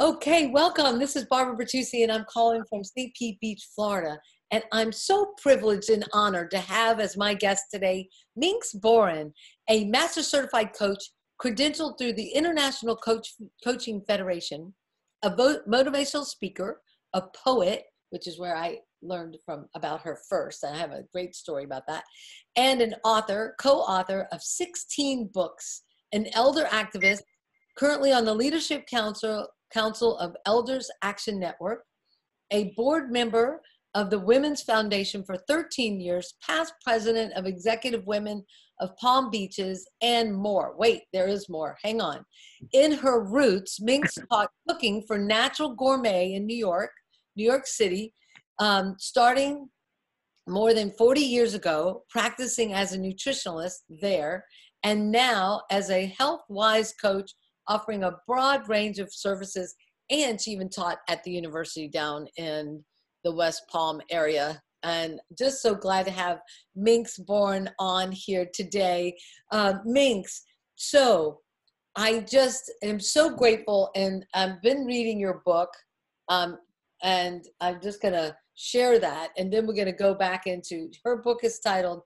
Okay, welcome. This is Barbara Bertucci, and I'm calling from St. Pete Beach, Florida. And I'm so privileged and honored to have as my guest today Minx Boren, a master certified coach credentialed through the International coach, Coaching Federation, a motivational speaker, a poet, which is where I learned from about her first. I have a great story about that, and an author, co-author of 16 books, an elder activist, currently on the Leadership Council Council of Elders Action Network, a board member of the Women's Foundation for 13 years, past president of Executive Women of Palm Beaches, and more. Wait, there is more. Hang on. In her roots, Minx taught cooking for Natural Gourmet in New York, New York City, um, starting more than 40 years ago, practicing as a nutritionalist there, and now as a health wise coach offering a broad range of services. And she even taught at the university down in the West Palm area. And just so glad to have Minx Boren on here today. Uh, Minx, so I just am so grateful, and I've been reading your book, um, and I'm just gonna share that, and then we're gonna go back into her book is titled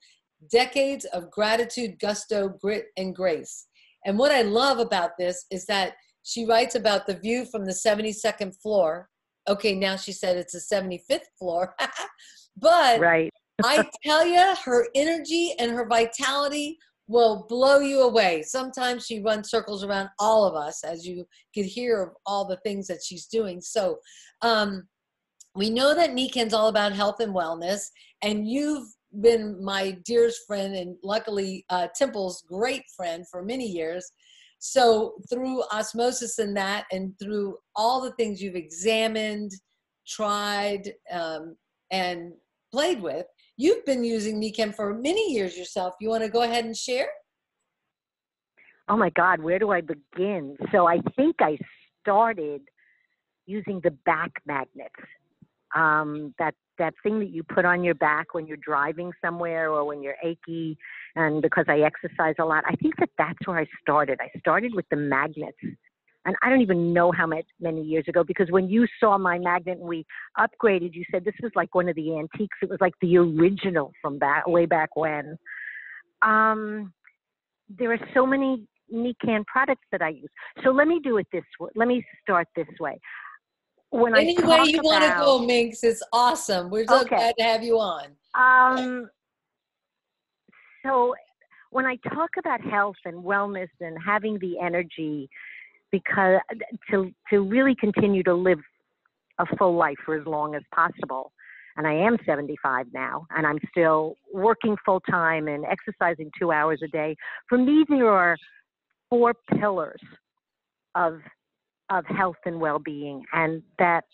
"Decades of Gratitude, Gusto, Grit, and Grace." And what I love about this is that she writes about the view from the 72nd floor. Okay, now she said it's the 75th floor. but right. I tell you, her energy and her vitality will blow you away. Sometimes she runs circles around all of us, as you could hear of all the things that she's doing. So, um, we know that Nikken's all about health and wellness, and you've been my dearest friend and luckily uh, Temple's great friend for many years. So through osmosis and that, and through all the things you've examined, tried, um, and played with, you've been using Nikken for many years yourself. You want to go ahead and share? Oh my God, where do I begin? So I think I started using the back magnets um, that that thing that you put on your back when you're driving somewhere or when you're achy. And because I exercise a lot, I think that that's where I started. I started with the magnets. And I don't even know how much, many years ago, because when you saw my magnet and we upgraded, you said this was like one of the antiques. It was like the original from back, way back when. Um, there are so many Nikken products that I use. So let me do it this way. Let me start this way when Any I way you want to go, Minx, it's awesome. We're so okay. glad to have you on. Um, so when I talk about health and wellness and having the energy, because to to really continue to live a full life for as long as possible, and I am 75 now, and I'm still working full time and exercising two hours a day. For me, there are four pillars of of health and well-being and that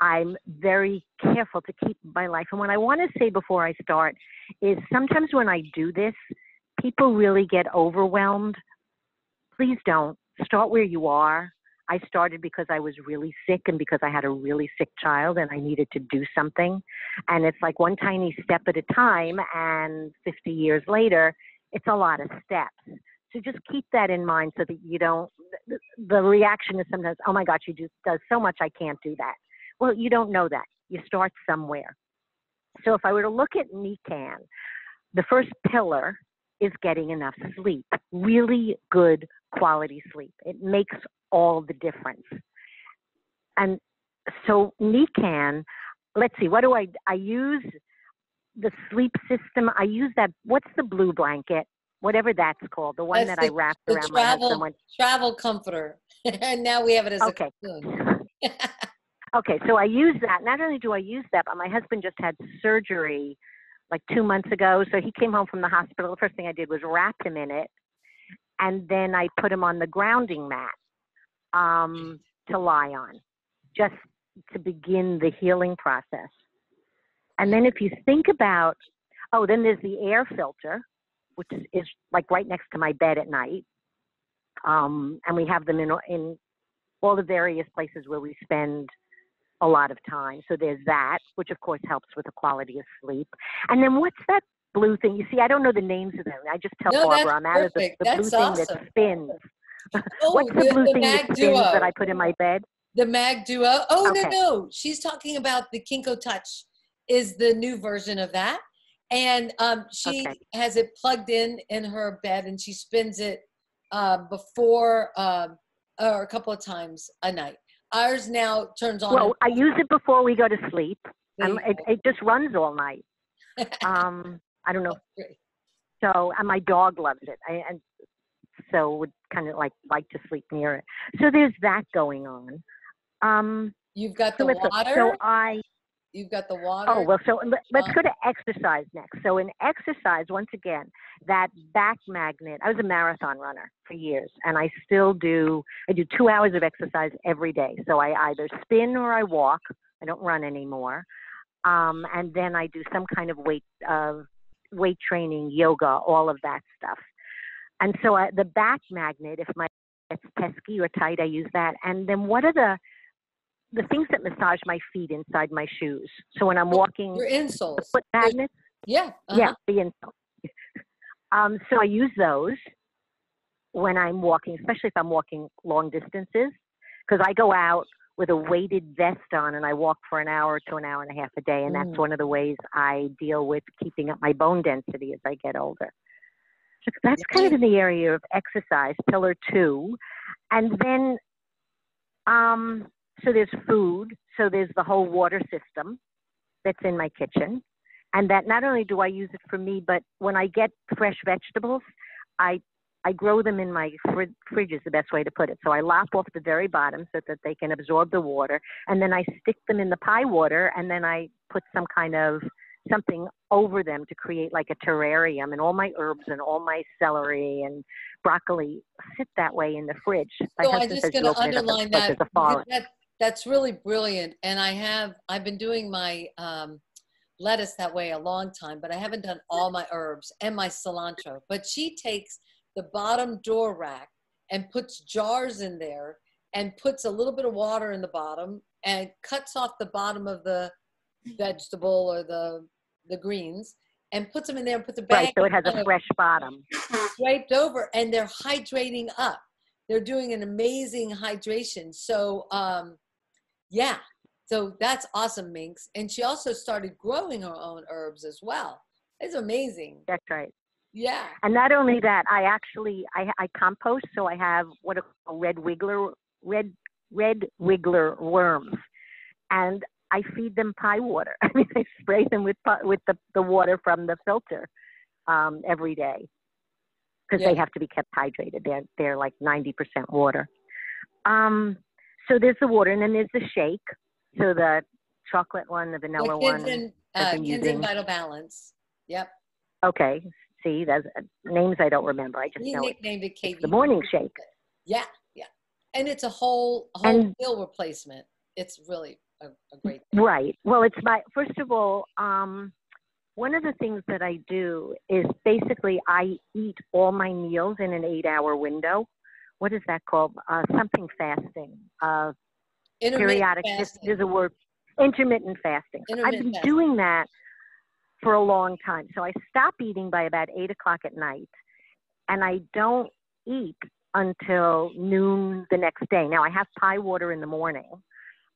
I'm very careful to keep my life. And what I want to say before I start is sometimes when I do this, people really get overwhelmed. Please don't. Start where you are. I started because I was really sick and because I had a really sick child and I needed to do something. And it's like one tiny step at a time. And 50 years later, it's a lot of steps. So just keep that in mind so that you don't, the reaction is sometimes, oh my God, she just does so much, I can't do that. Well, you don't know that. You start somewhere. So if I were to look at Nikken, the first pillar is getting enough sleep, really good quality sleep. It makes all the difference. And so Nikken, let's see, what do I, I use the sleep system. I use that, what's the blue blanket? Whatever that's called, the one that's that the, I wrapped around travel, my husband. Travel comforter. and now we have it as okay. a okay, so I use that. Not only do I use that, but my husband just had surgery like two months ago. So he came home from the hospital. The first thing I did was wrap him in it. And then I put him on the grounding mat um, to lie on, just to begin the healing process. And then if you think about, oh, then there's the air filter, which is, is like right next to my bed at night. Um, and we have them in in all the various places where we spend a lot of time. So there's that, which of course helps with the quality of sleep. And then what's that blue thing? You see, I don't know the names of them. I just tell no, Barbara I'm out of the, the blue awesome. thing that spins. Oh, What's the, the, blue the thing Mag that spins Duo. that I put in my bed? The Mag Duo. Oh no, no, she's talking about the Kenko Touch. Is the new version of that, and um, she Okay. has it plugged in in her bed, and she spins it uh, before um, or a couple of times a night. Ours now turns on. Well, I use it before we go to sleep. And it, it just runs all night. Um, I don't know. So, and my dog loves it. I, and so would kind of like like to sleep near it. So there's that going on. Um, You've got the let's- water. So I You've got the water. Oh, well, so let- let's Um, go to exercise next. So, in exercise, once again, that back magnet, I was a marathon runner for years, and I still do, I do two hours of exercise every day. So, I either spin or I walk. I don't run anymore. Um, and then I do some kind of weight, uh, weight training, yoga, all of that stuff. And so, I, the back magnet, if my it's pesky or tight, I use that. And then, what are the the things that massage my feet inside my shoes. So when I'm walking, Your insoles, the foot magnets, Yeah. yeah, uh-huh. the insole. um, so I use those when I'm walking, especially if I'm walking long distances, because I go out with a weighted vest on and I walk for an hour to an hour and a half a day, and that's Mm. one of the ways I deal with keeping up my bone density as I get older. So that's kind of in the area of exercise, pillar two, and then um, so there's food, so there's the whole water system that's in my kitchen. And that not only do I use it for me, but when I get fresh vegetables, I I grow them in my frid- fridge is the best way to put it. So I lop off the very bottom so that they can absorb the water, and then I stick them in the Pi water, and then I put some kind of something over them to create like a terrarium, and all my herbs and all my celery and broccoli sit that way in the fridge. My So husband just going to open it up, underline that. there's a because forest. that. That's really brilliant. And I have, I've been doing my um, lettuce that way a long time, but I haven't done all my herbs and my cilantro. But she takes the bottom door rack and puts jars in there and puts a little bit of water in the bottom and cuts off the bottom of the vegetable or the the greens and puts them in there and puts a bag Right, so it has a fresh bottom. draped over and they're hydrating up they're doing an amazing hydration so um yeah so that's awesome minx and she also started growing her own herbs as well it's amazing That's right. yeah And not only that, I actually I, I compost, so I have what are called red wiggler red red wiggler worms, and I feed them Pi water. I mean, I spray them with with the the water from the filter um, every day because they have to be kept hydrated. They're they're like ninety percent water. Um, so there's the water, and then there's the shake. So the chocolate one, the vanilla Well, kids one. in, uh, Kenzen Vital Balance yep Okay, see, there's uh, names I don't remember. I just we know it. nicknamed it KV. the morning shake. yeah yeah and it's a whole a whole And- meal replacement it's really a, a great thing. Right. Well, it's my first of all, um, one of the things that I do is basically I eat all my meals in an eight-hour window. What is that called? Uh, something fasting. Uh, Intermittent periodic. There's, fasting. there's a word. Intermittent fasting. So I've been fasting. doing that for a long time. So I stop eating by about eight o'clock at night, and I don't eat until noon the next day. Now I have Pi water in the morning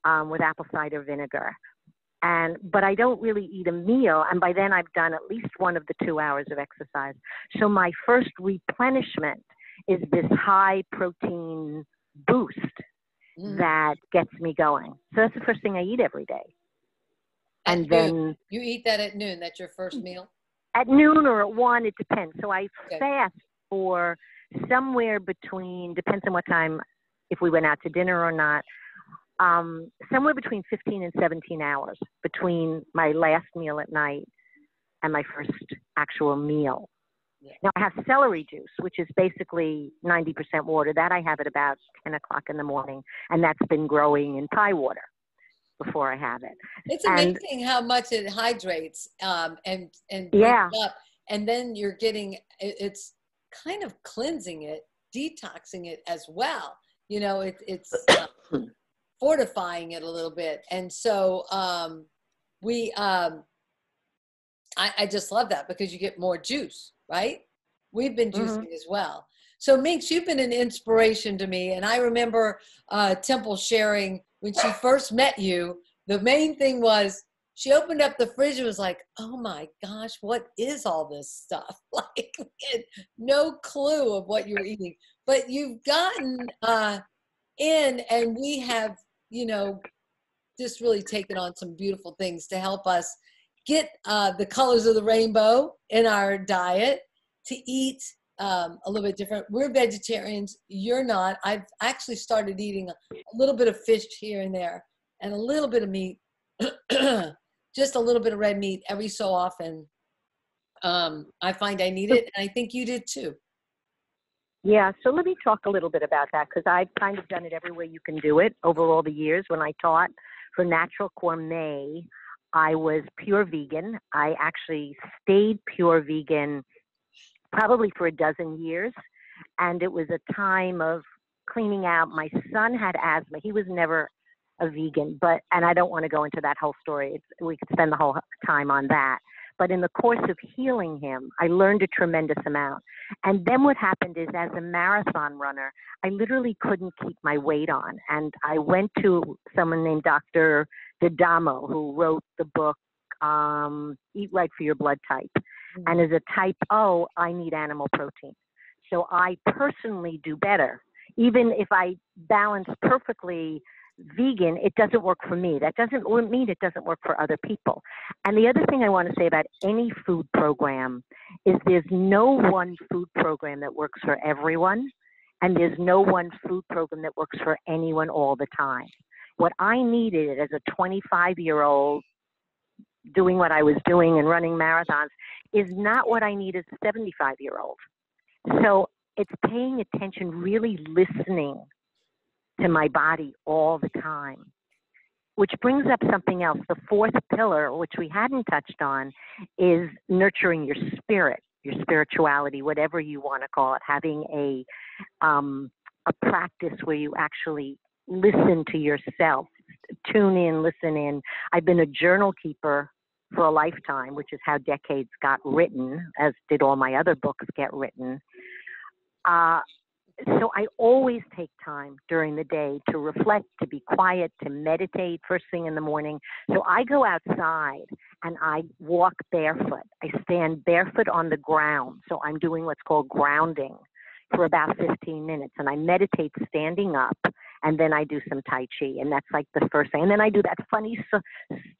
um, with apple cider vinegar, and but I don't really eat a meal. And by then I've done at least one of the two hours of exercise. So my first replenishment is this high protein boost Mhm. that gets me going. So that's the first thing I eat every day. At And noon. then you eat that at noon that's your first meal at noon or at one, it depends. So I Okay. fast for somewhere between, depends on what time, if we went out to dinner or not, um, somewhere between 15 and 17 hours between my last meal at night and my first actual meal. Yeah. Now I have celery juice, which is basically 90% water. That I have at about 10 o'clock in the morning, and that's been growing in Pi water before I have it. It's And- amazing how much it hydrates um, and and Yeah. up, and then you're getting it, it's kind of cleansing it, detoxing it as well. You know, it, it's uh, fortifying it a little bit, and so um, we. Um, I, I just love that because you get more juice, right? We've been Mhm. juicing as well. So, Minx, you've been an inspiration to me. And I remember uh, Temple sharing when she first met you, the main thing was she opened up the fridge and was like, oh my gosh, what is all this stuff? Like, no clue of what you're eating. But you've gotten uh, in, and we have, you know, just really taken on some beautiful things to help us get uh, the colors of the rainbow in our diet, to eat um, a little bit different. We're vegetarians. You're not. I've actually started eating a, little bit of fish here and there and a little bit of meat, just a little bit of red meat every so often. Um, I find I need it, and I think you did too. Yeah, so let me talk a little bit about that because I've kind of done it every way you can do it over all the years. When I taught for Natural Gourmet, I was pure vegan. I actually stayed pure vegan probably for a dozen years. And it was a time of cleaning out. My son had asthma. He was never a vegan, but, and I don't want to go into that whole story. It's, we could spend the whole time on that. But in the course of healing him, I learned a tremendous amount. And then what happened is, as a marathon runner, I literally couldn't keep my weight on. And I went to someone named Dr. D'Adamo, who wrote the book um, Eat Right for Your Blood Type. And as a type O, I need animal protein. So I personally do better. Even if I balance perfectly vegan, it doesn't work for me. That doesn't mean it doesn't work for other people. And the other thing I want to say about any food program is there's no one food program that works for everyone, and there's no one food program that works for anyone all the time. What I needed as a 25 year old doing what I was doing and running marathons is not what I need as a 75 year old. So it's paying attention, really listening to my body all the time. Which brings up something else. The fourth pillar, which we hadn't touched on, is nurturing your spirit, your spirituality, whatever you want to call it, having a um, a practice where you actually listen to yourself, tune in, listen in. I've been a journal keeper for a lifetime, which is how decades got written, as did all my other books get written. Uh, so I always take time during the day to reflect, to be quiet, to meditate first thing in the morning. So I go outside and I walk barefoot. I stand barefoot on the ground. So I'm doing what's called grounding for about 15 minutes and I meditate standing up and then I do some Tai Chi and that's like the first thing. And then I do that funny, so,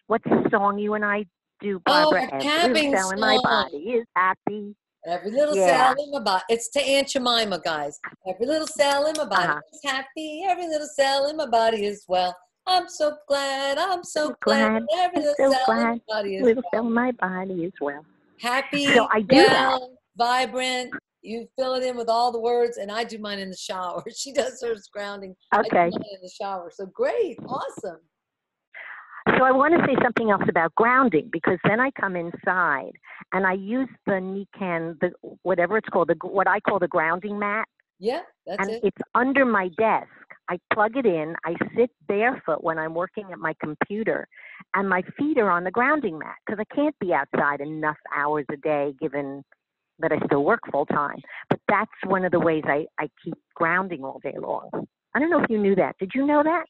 what's the song you and I do, Oh, Barbara? a Every cell in my body is happy. Every little Yeah. cell in my body. It's to Aunt Jemima, guys. Every little cell in my body Uh-huh. is happy. Every little cell in my body is well. I'm so glad. I'm so glad. glad, Every little so cell in my body is Little well. cell my body as well. happy, So I do that. well, vibrant. You fill it in with all the words, and I do mine in the shower. She does hers grounding. Okay. mine in the shower. So great, awesome. So I want to say something else about grounding because then I come inside and I use the Nikken, the whatever it's called, the what I call the grounding mat, Yeah, that's and it. it's under my desk. I plug it in. I sit barefoot when I'm working at my computer, and my feet are on the grounding mat because I can't be outside enough hours a day given that I still work full time. But that's one of the ways I, I keep grounding all day long. I don't know if you knew that. Did you know that?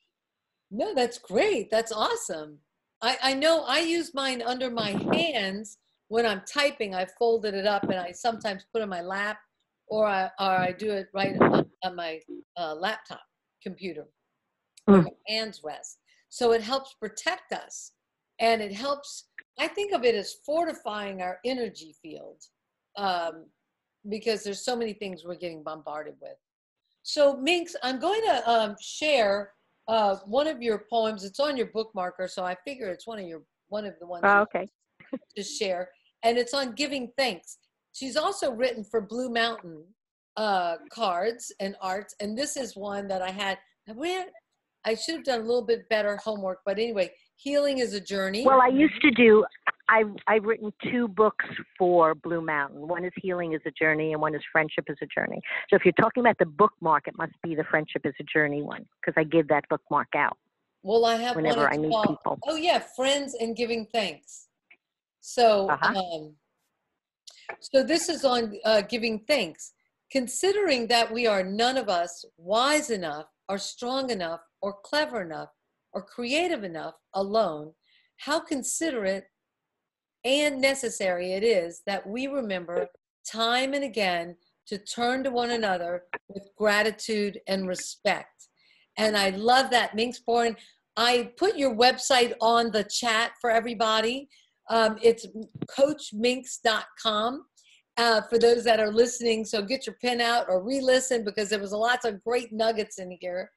No, that's great. That's awesome. I, I know I use mine under my hands when I'm typing. I folded it up and I sometimes put it in my lap or I, or I do it right on, on my uh, laptop computer Mm. my hands rest. So it helps protect us and it helps, I think of it as fortifying our energy field um, because there's so many things we're getting bombarded with. So Minx, I'm going to um, share uh, one of your poems. It's on your bookmarker, so I figure it's one of your one of the ones Oh, okay. to share, and it's on giving thanks. She's also written for Blue Mountain uh, cards and arts, and this is one that I had. I went. I should have done a little bit better homework, but anyway, healing is a journey. Well, I used to do. I've I've written two books for Blue Mountain. One is Healing is a Journey, and one is Friendship is a Journey. So if you're talking about the bookmark, it must be the Friendship is a Journey one because I give that bookmark out well, I have whenever one. I meet called- people. Oh yeah, friends and giving thanks. So, Uh-huh. um, so this is on uh, giving thanks. considering that we are none of us wise enough or strong enough or clever enough or creative enough alone, how considerate and necessary it is that we remember time and again to turn to one another with gratitude and respect. And I love that, Minx Boren. I put your website on the chat for everybody. Um, it's coachminx.com uh, for those that are listening. So get your pen out or re-listen because there was lots of great nuggets in here.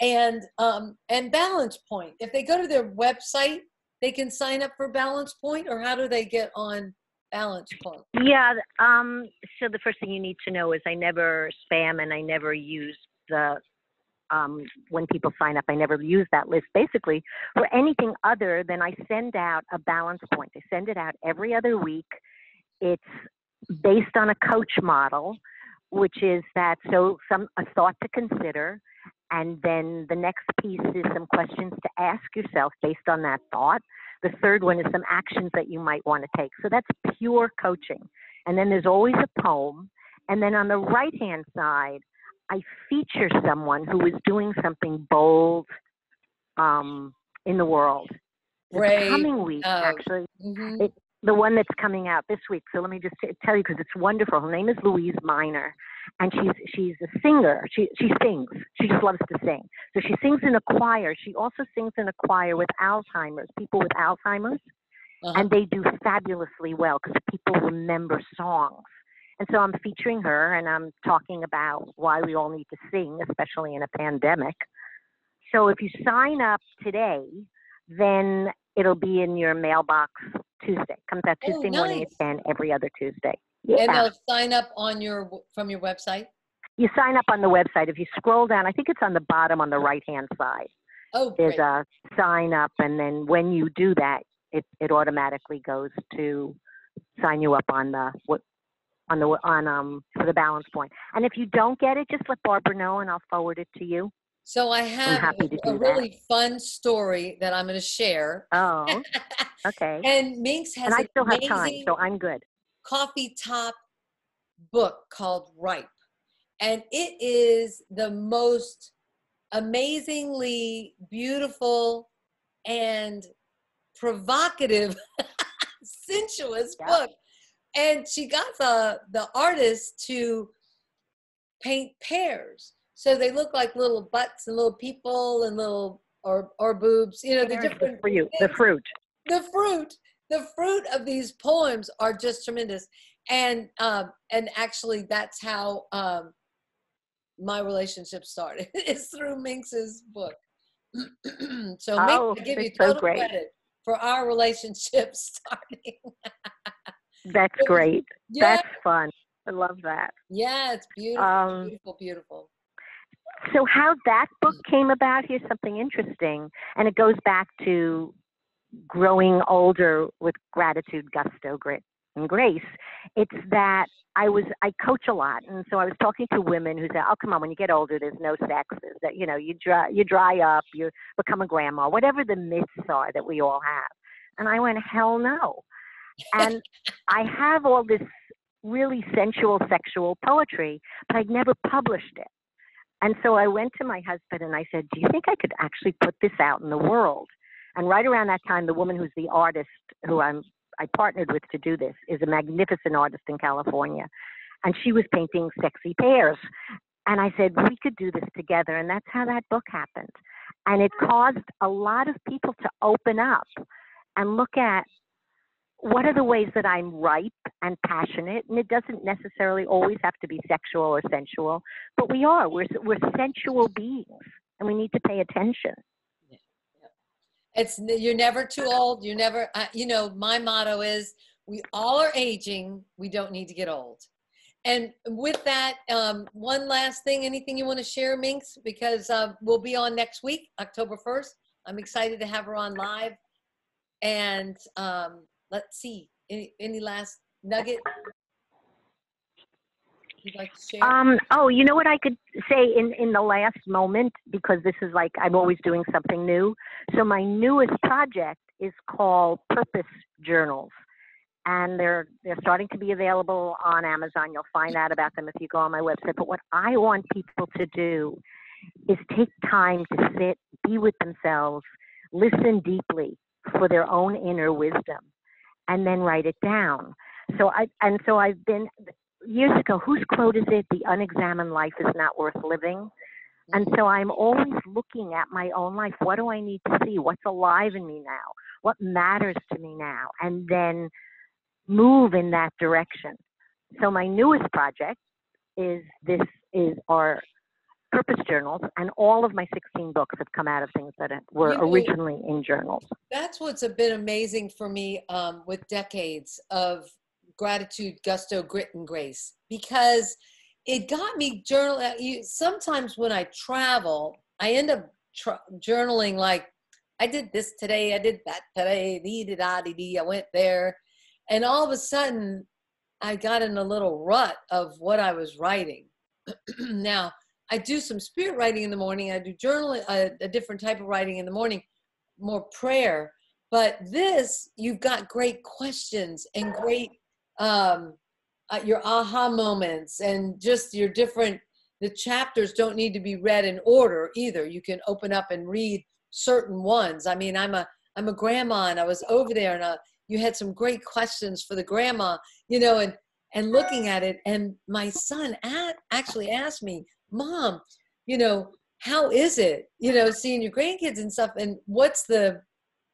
And um, and Balance Point. If they go to their website, they can sign up for Balance Point, or how do they get on Balance Point? Yeah. Um, so the first thing you need to know is I never spam and I never use the um, when people sign up, I never use that list basically for anything other than I send out a balance point. I send it out every other week. It's based on a coach model, which is that so some a thought to consider, and then the next piece is some questions to ask yourself based on that thought. The third one is some actions that you might want to take. So that's pure coaching. And then there's always a poem. And then on the right hand side, I feature someone who is doing something bold um, in the world. Brave. coming week, Oh. actually, Mhm. it, the one that's coming out this week. So let me just t- tell you because it's wonderful. Her name is Louise Miner, and she's she's a singer. She she sings. She just loves to sing. So she sings in a choir. She also sings in a choir with Alzheimer's, people with Alzheimer's, Uh-huh. and they do fabulously well because people remember songs. And so I'm featuring her, and I'm talking about why we all need to sing, especially in a pandemic. So if you sign up today, then it'll be in your mailbox Tuesday. Comes out Oh, Tuesday morning nice. at 10 every other Tuesday. And they'll sign up on your from your website. You sign up on the website. If you scroll down, I think it's on the bottom on the right hand side. Oh, There's a sign up, and then when you do that, it, it automatically goes to sign you up on the what on the on um for the balance point. And if you don't get it, just let Barbara know, and I'll forward it to you. So I have a, a do that. really fun story that I'm going to share. Oh, okay. And Minx has And I still have time, so I'm good. Coffee top book called Ripe. And it is the most amazingly beautiful and provocative, sensuous Yeah. book. And she got the the artist to paint pears. So they look like little butts and little people and little or or boobs, you know, the different fruit. The fruit. the fruit the fruit of these poems are just tremendous and um and actually that's how um my relationship started is through minx's book so minx Oh, i give you so total great. credit for our relationship starting That's was- great. yeah That's fun. I love that. yeah it's beautiful Um, beautiful beautiful So how that book came about? Here's something interesting, and it goes back to growing older with gratitude, gusto, grit, and grace. It's that I was I coach a lot, and so I was talking to women who said, "Oh, come on, when you get older, there's no sex. That you know, you dry you dry up, you become a grandma, whatever the myths are that we all have." And I went, "Hell no!" And I have all this really sensual, sexual poetry, but I'd never published it. And so I went to my husband and I said, Do you think I could actually put this out in the world? And right around that time, the woman who's the artist who I'm I partnered with to do this is a magnificent artist in California. And she was painting sexy pears. And I said, We could do this together. And that's how that book happened. And it caused a lot of people to open up and look at what are the ways that I'm ripe and passionate? And it doesn't necessarily always have to be sexual or sensual, but we are. We're, we're sensual beings and we need to pay attention. It's you're never too old you're never uh, you know my motto is we all are aging we don't need to get old. And with that um, one last thing anything you want to share minx? Because uh, we'll be on next week october 1st i'm excited to have her on live. And um, let's see any, any last nugget like to share Um, oh, you know what I could say in, in the last moment, because this is like I'm always doing something new. So my newest project is called Purpose Journals. and they're they're starting to be available on Amazon. You'll find out about them if you go on my website. But what I want people to do is take time to sit, be with themselves, listen deeply for their own inner wisdom, and then write it down. So I and so I've been years ago. Whose quote is it? The unexamined life is not worth living. And so I'm always looking at my own life. What do I need to see? What's alive in me now? What matters to me now? And then move in that direction. So my newest project is this is our purpose journals, and all of my 16 books have come out of things that were you originally in journals. That's what's a bit amazing for me um, with decades of gratitude, gusto, grit, and grace, because it got me journal. Uh, sometimes when I travel, I end up tra- journaling like I did this today, I did that today, dee da. I went there, and all of a sudden, I got in a little rut of what I was writing. now, I do some spirit writing in the morning. I do journaling, a, a different type of writing in the morning, more prayer. But this, you've got great questions and great um, uh, your aha moments and just your different. The chapters don't need to be read in order either. You can open up and read certain ones. I mean, I'm a I'm a grandma, and I was over there, and uh, you had some great questions for the grandma, you know, and and looking at it. And my son at, actually asked me, "Mom, you know, how is it, you know, seeing your grandkids and stuff? And what's the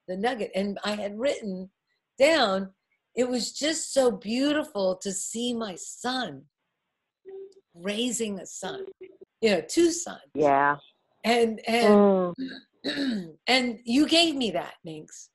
the nugget?" And I had written down. It was just so beautiful to see my son raising a son, you know, two sons. Yeah. And and mm. and you gave me that, Minx.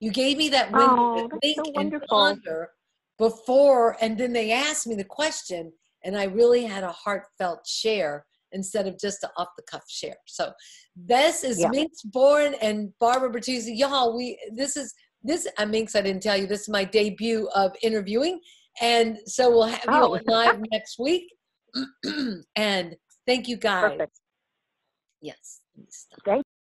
You gave me that window oh, think so and ponder before, and then they asked me the question, and I really had a heartfelt share instead of just an off the cuff share. So this is yeah. Minx Boren and Barbara Bertucci. Y'all, we this is this uh, Minx, I didn't tell you, this is my debut of interviewing. And so we'll have oh. you live next week. and thank you guys. Perfect. Yes. Thank